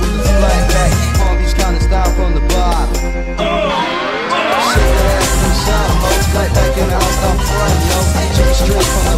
We with like that. All these kinda style from the block. Shake ass in the side, folks. like back in the house, I'm yo. Chicken straight from